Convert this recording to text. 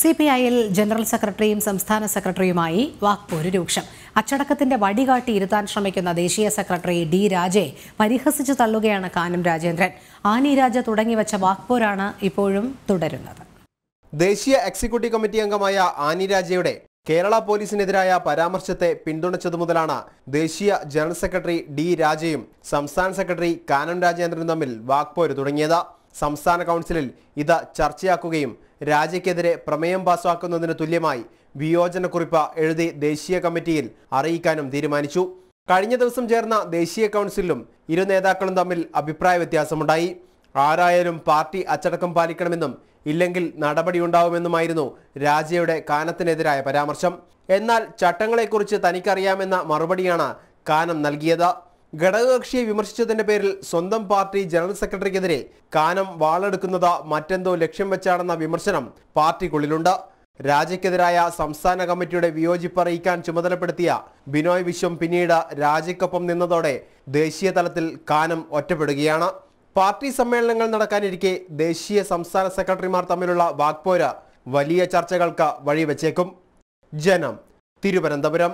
C P ഐയിൽ general സെക്രട്ടറിയും സംസ്ഥാന സെക്രട്ടറിയുമായി വാക്പോര് രൂക്ഷം. അച്ചടക്കത്തിന്റെ വടികാട്ടി ഇരുത്താൻ ശ്രമിക്കുന്ന ദേശീയ സെക്രട്ടറി ഡി രാജയെ പരിഹസിച്ചു തള്ളുകയാണ് കാനം രാജേന്ദ്രൻ. ആനി രാജ തുടങ്ങിവച്ച വാക്പോരാണ് ഇപ്പോഴും തുടരുന്നത്. ദേശീയ എക്സിക്യൂട്ടീവ് കമ്മിറ്റി അംഗമായ ആനി രാജയുടെ കേരള പോലീസിനെതിരായ പരാമർശത്തെ പിന്തുണച്ചതു മുതലാണ് ദേശീയ ജനറൽ സെക്രട്ടറി ഡി രാജയും സംസ്ഥാന സെക്രട്ടറി കാനം രാജേന്ദ്രനും തമ്മിൽ വാക്പോര് തുടങ്ങിയത്. സംസ്ഥാന കൗൺസിലിൽ ഇത് ചർച്ചയാക്കുകയും രാജയ്ക്കെതിരെ പ്രമേയം പാസാക്കുന്നതിന് തുല്യമായി വിയോജനക്കുറിപ്പ് എഴുതി ദേശീയ കമ്മിറ്റിയിൽ അറിയിക്കാനും തീരുമാനിച്ചു. കഴിഞ്ഞ ദിവസം ചേർന്ന ദേശീയ കൗൺസിലും ഇരു നേതാക്കളും തമ്മിൽ അഭിപ്രായ വ്യത്യാസമുണ്ടായി. ആരായാലും പാർട്ടി അച്ചടക്കം പാലിക്കണമെന്നും ഇല്ലെങ്കിൽ നടപടിയുണ്ടാവുമെന്നുമായിരുന്നു രാജയുടെ കാനത്തിനെതിരായ പരാമർശം. എന്നാൽ ചട്ടങ്ങളെക്കുറിച്ച് തനിക്കറിയാമെന്ന മറുപടിയാണ് കാനം നൽകിയത്. ഘടകകക്ഷിയെ വിമർശിച്ചതിന്റെ പേരിൽ സ്വന്തം പാർട്ടി ജനറൽ സെക്രട്ടറിക്കെതിരെ കാനം വാളെടുക്കുന്നത് മറ്റെന്തോ ലക്ഷ്യം വെച്ചാണെന്ന വിമർശനം പാർട്ടിക്കുള്ളിലുണ്ട്. രാജയ്ക്കെതിരായ സംസ്ഥാന കമ്മിറ്റിയുടെ വിയോജിപ്പ് അറിയിക്കാൻ ചുമതലപ്പെടുത്തിയ ബിനോയ് വിശ്വം പിന്നീട് രാജയ്ക്കൊപ്പം നിന്നതോടെ ദേശീയ തലത്തിൽ കാനം ഒറ്റപ്പെടുകയാണ്. പാർട്ടി സമ്മേളനങ്ങൾ നടക്കാനിരിക്കെ ദേശീയ സംസ്ഥാന സെക്രട്ടറിമാർ തമ്മിലുള്ള വാക്പോര് വലിയ ചർച്ചകൾക്ക് വഴിവെച്ചേക്കും. ജനം തിരുവനന്തപുരം.